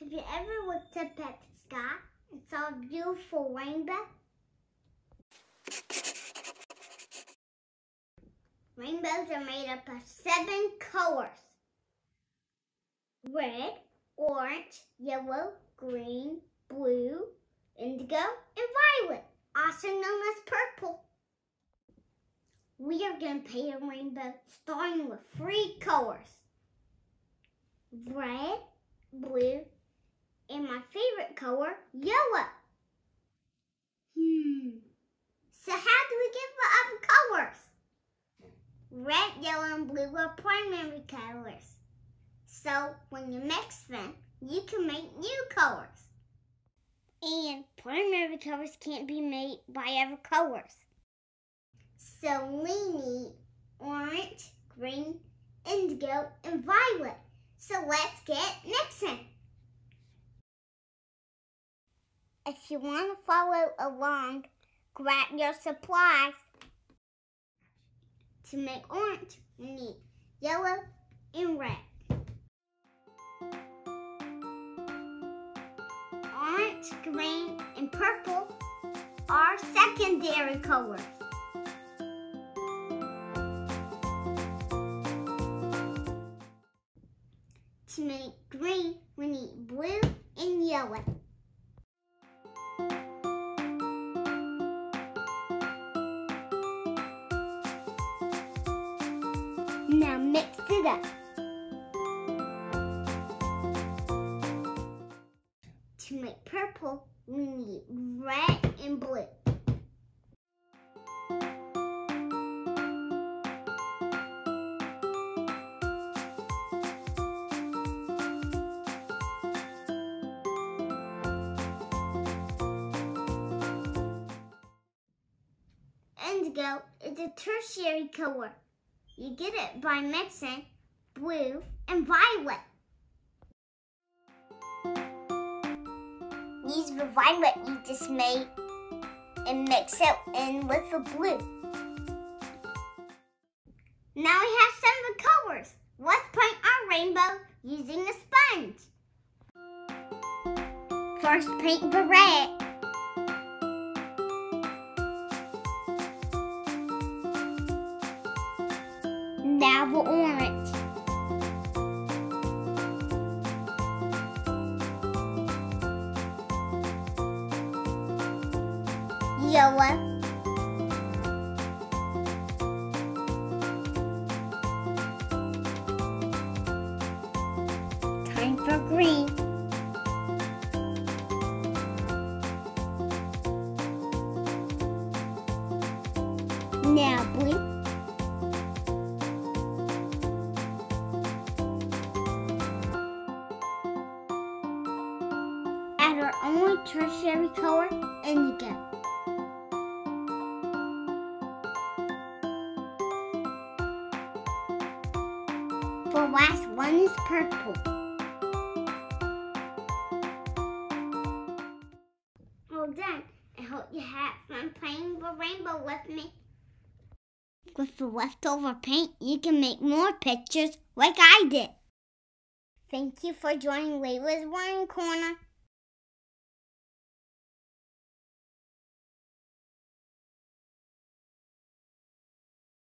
Have you ever looked up at the sky and saw a beautiful rainbow? Rainbows are made up of seven colors. Red, orange, yellow, green, blue, indigo, and violet, also known as purple. We are going to paint a rainbow starting with three colors. Red, blue, and my favorite color, yellow. Hmm. So how do we get the other colors? Red, yellow, and blue are primary colors. So when you mix them, you can make new colors. And primary colors can't be made by other colors. So we need orange, green, indigo, and violet. So let's get mixing. If you want to follow along, grab your supplies. To make orange, we need yellow and red. Orange, green, and purple are secondary colors. To make green, we need blue and yellow. It. To make purple, we need red and blue. Indigo is a tertiary color. You get it by mixing blue and violet. Use the violet you just made and mix it in with the blue. Now we have seven colors. Let's paint our rainbow using a sponge. First paint the red. Now the orange. Yellow. Time for green. Now add our only tertiary color, indigo. The last one is purple. Well done. I hope you had fun playing the rainbow with me. With the leftover paint, you can make more pictures like I did. Thank you for joining Lailah's Learning Corner.